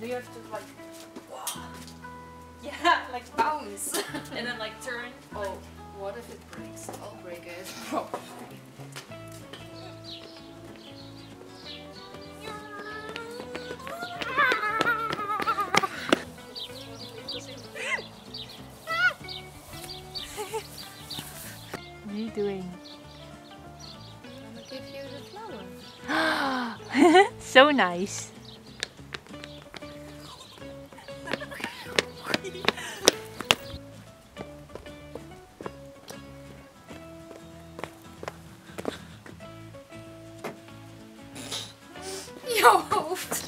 and you have to like, yeah, like bounce, and then like turn. Oh, what if it breaks? I'll break it. What are you doing? I'm gonna give you the flower. so nice. jag har ont.